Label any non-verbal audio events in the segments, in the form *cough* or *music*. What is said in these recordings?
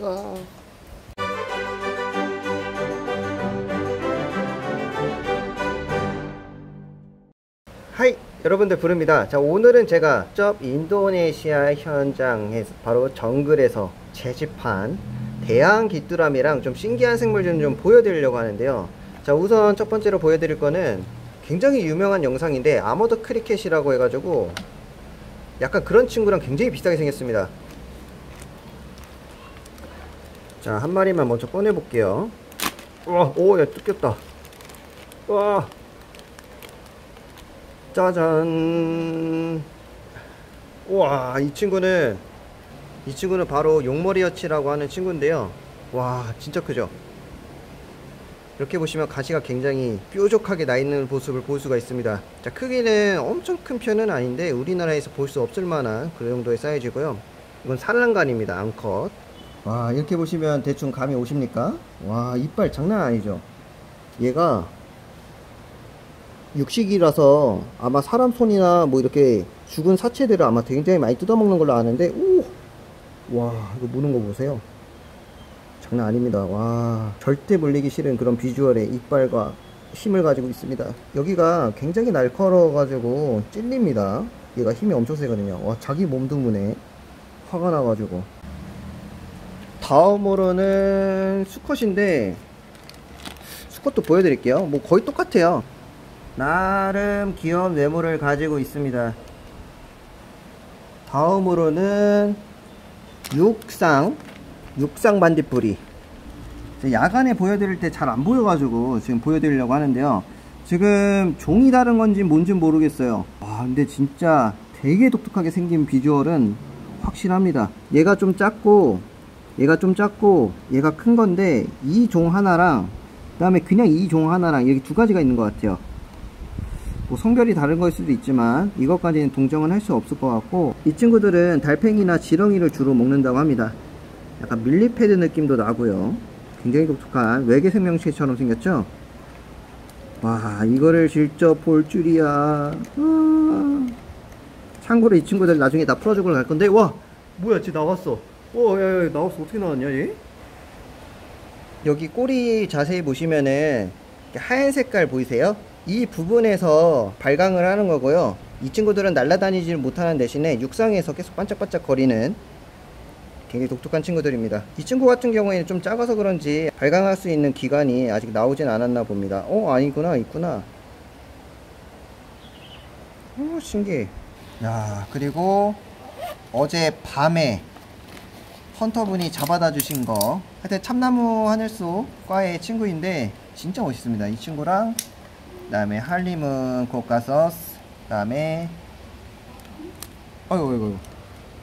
아. hi 여러분들 브르입니다 자 오늘은 제가 직접 인도네시아 현장에서 바로 정글에서 채집한 대왕 귀뚜라미랑 좀 신기한 생물 좀, 좀 보여드리려고 하는데요 자 우선 첫 번째로 보여드릴 거는 굉장히 유명한 영상인데 armored cricket이라고 해가지고 약간 그런 친구랑 굉장히 비슷하게 생겼습니다 자 한 마리만 먼저 꺼내 볼게요. 오야 뜯겼다. 와. 짜잔. 우와 이 친구는 이 친구는 바로 용머리 여치라고 하는 친구인데요. 와 진짜 크죠? 이렇게 보시면 가시가 굉장히 뾰족하게 나 있는 모습을 볼 수가 있습니다. 자 크기는 엄청 큰 편은 아닌데 우리나라에서 볼 수 없을 만한 그 정도의 사이즈고요. 이건 산란간입니다 암컷 와 이렇게 보시면 대충 감이 오십니까? 와 이빨 장난 아니죠? 얘가 육식이라서 아마 사람 손이나 뭐 이렇게 죽은 사체들을 아마 굉장히 많이 뜯어먹는 걸로 아는데 오! 와 이거 무는 거 보세요. 장난 아닙니다. 와 절대 물리기 싫은 그런 비주얼의 이빨과 힘을 가지고 있습니다. 여기가 굉장히 날카로워 가지고 찔립니다. 얘가 힘이 엄청 세거든요. 와 자기 몸도 무네. 화가 나가지고 다음으로는 수컷인데 수컷도 보여드릴게요. 뭐 거의 똑같아요. 나름 귀여운 외모를 가지고 있습니다. 다음으로는 육상 육상 반딧불이. 야간에 보여드릴 때 잘 안 보여가지고 지금 보여드리려고 하는데요. 지금 종이 다른 건지 뭔지 모르겠어요. 아 근데 진짜 되게 독특하게 생긴 비주얼은 확실합니다. 얘가 좀 작고 얘가 좀 작고 얘가 큰 건데 이 종 하나랑 그 다음에 그냥 이 종 하나랑 이렇게 두 가지가 있는 것 같아요. 뭐 성별이 다른 걸 수도 있지만 이것까지는 동정은 할 수 없을 것 같고 이 친구들은 달팽이나 지렁이를 주로 먹는다고 합니다. 약간 밀리패드 느낌도 나고요. 굉장히 독특한 외계 생명체처럼 생겼죠? 와 이거를 직접 볼 줄이야. 아. 참고로 이 친구들 나중에 다 풀어주고 갈 건데. 와 뭐야 쟤 나왔어 어야야 나왔어. 어떻게 나왔냐 얘? 여기 꼬리 자세히 보시면은 하얀 색깔 보이세요? 이 부분에서 발광을 하는 거고요. 이 친구들은 날아다니지 못하는 대신에 육상에서 계속 반짝반짝 거리는 굉장히 독특한 친구들입니다. 이 친구 같은 경우에는 좀 작아서 그런지 발광할 수 있는 기관이 아직 나오진 않았나 봅니다. 어 아니구나 있구나. 오 신기해. 야 그리고 어제 밤에 헌터분이 잡아다 주신 거. 하여튼 참나무 하늘소 과의 친구인데 진짜 멋있습니다. 이 친구랑 그 다음에 할림은 코카서스 그 다음에 어이구 어이구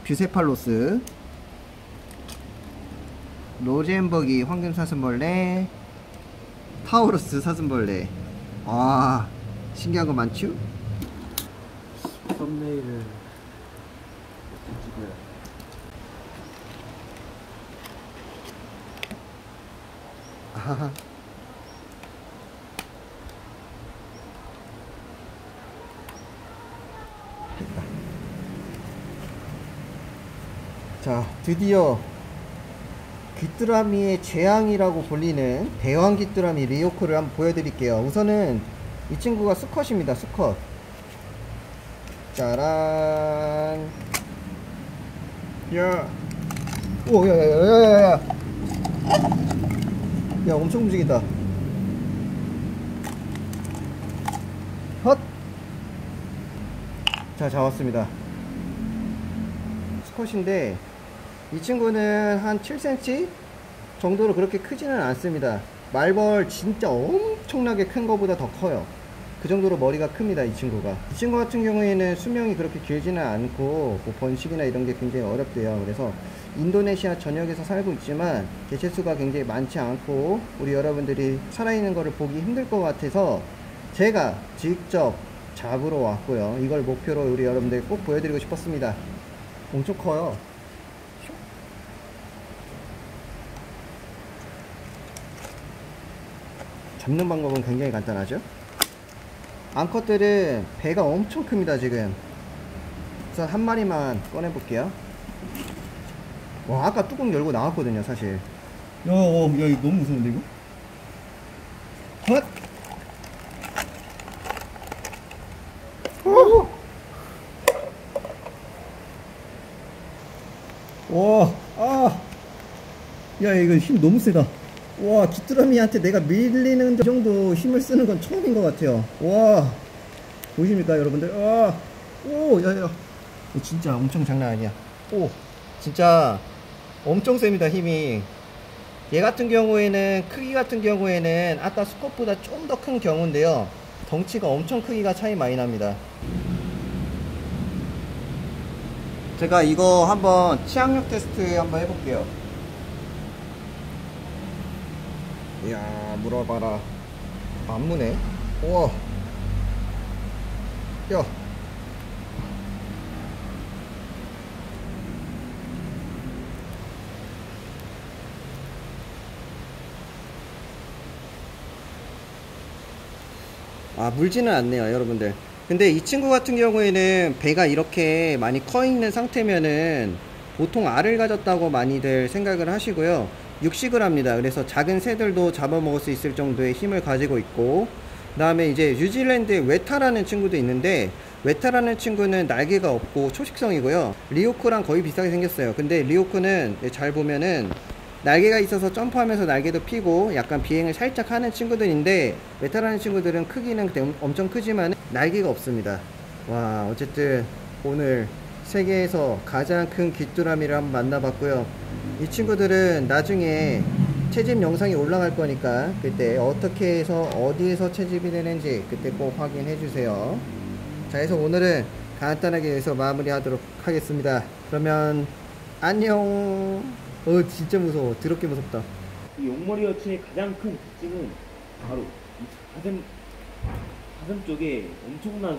뷰세팔로스. 로젠버기 황금 사슴벌레. 타우루스 사슴벌레. 아 신기한 거 많죠? 썸네일을. 됐 *laughs* 자, 드디어 귀뚜라미의 재앙이라고 불리는 대왕 귀뚜라미 리오코를 한번 보여드릴게요. 우선은 이 친구가 수컷입니다. 수컷. 짜란. 야. 오, 야, 야, 야, 야, 야, 야. 야, 엄청 움직인다. 헛! 자, 잡았습니다. 스컷인데, 이 친구는 한 7cm 정도로 그렇게 크지는 않습니다. 말벌 진짜 엄청나게 큰 거보다 더 커요. 그 정도로 머리가 큽니다, 이 친구가. 이 친구 같은 경우에는 수명이 그렇게 길지는 않고, 뭐 번식이나 이런 게 굉장히 어렵대요. 그래서 인도네시아 전역에서 살고 있지만 개체수가 굉장히 많지 않고 우리 여러분들이 살아있는 거를 보기 힘들 것 같아서 제가 직접 잡으러 왔고요 이걸 목표로 우리 여러분들 꼭 보여드리고 싶었습니다 엄청 커요 잡는 방법은 굉장히 간단하죠 암컷들은 배가 엄청 큽니다 지금 우선 한 마리만 꺼내 볼게요 와 아까 뚜껑 열고 나왔거든요 사실 야, 어, 야 이거 너무 무서운데 이거? 헛! 어! 와, 아, 야 이거 힘 너무 세다. 와, 귀뚜라미한테 내가 밀리는 정도 힘을 쓰는 건 처음인 것 같아요. 와, 보이십니까 여러분들? 아, 오, 야, 야, 이거 진짜 엄청 장난 아니야. 오, 진짜 엄청 셉니다 힘이. 얘 같은 경우에는 크기 같은 경우에는 아까 수컷보다 좀 더 큰 경우인데요. 덩치가 엄청 크기가 차이 많이 납니다. 제가 이거 한번 치악력 테스트 한번 해볼게요. 이야, 물어봐라. 안 무네. 우와. 야. 아, 물지는 않네요, 여러분들. 근데 이 친구 같은 경우에는 배가 이렇게 많이 커 있는 상태면은 보통 알을 가졌다고 많이들 생각을 하시고요. 육식을 합니다. 그래서 작은 새들도 잡아먹을 수 있을 정도의 힘을 가지고 있고, 그 다음에 이제 뉴질랜드에 웨타라는 친구도 있는데, 웨타라는 친구는 날개가 없고 초식성이고요. 리오크랑 거의 비슷하게 생겼어요. 근데 리오크는 잘 보면은 날개가 있어서 점프하면서 날개도 피고 약간 비행을 살짝 하는 친구들인데 웨타라는 친구들은 크기는 엄청 크지만 날개가 없습니다 와 어쨌든 오늘 세계에서 가장 큰 귀뚜라미를 한번 만나봤고요 이 친구들은 나중에 채집 영상이 올라갈 거니까 그때 어떻게 해서 어디에서 채집이 되는지 그때 꼭 확인해 주세요. 자 해서 오늘은 간단하게 해서 마무리 하도록 하겠습니다. 그러면 안녕. 어 진짜 무서워. 더럽게 무섭다. 이 용머리 여친의 가장 큰 특징은 바로 이 가슴 가슴 쪽에 엄청난